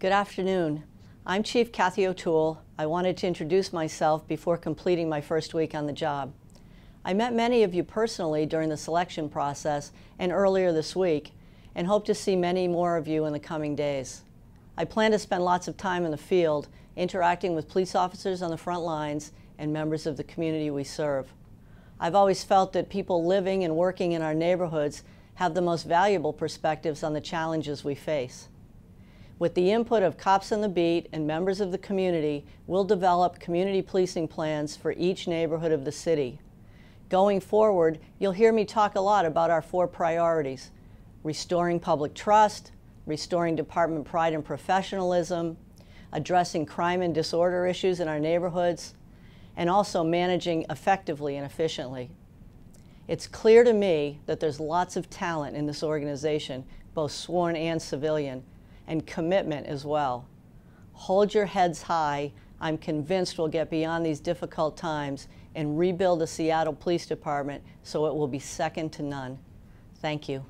Good afternoon. I'm Chief Kathy O'Toole. I wanted to introduce myself before completing my first week on the job. I met many of you personally during the selection process and earlier this week, and hope to see many more of you in the coming days. I plan to spend lots of time in the field interacting with police officers on the front lines and members of the community we serve. I've always felt that people living and working in our neighborhoods have the most valuable perspectives on the challenges we face. With the input of cops on the beat and members of the community, we'll develop community policing plans for each neighborhood of the city. Going forward, you'll hear me talk a lot about our four priorities restoring public trust, restoring department pride and professionalism, addressing crime and disorder issues in our neighborhoods, and also managing effectively and efficiently. It's clear to me that there's lots of talent in this organization, both sworn and civilian, and commitment as well. Hold your heads high. I'm convinced we'll get beyond these difficult times and rebuild the Seattle Police Department so it will be second to none. Thank you.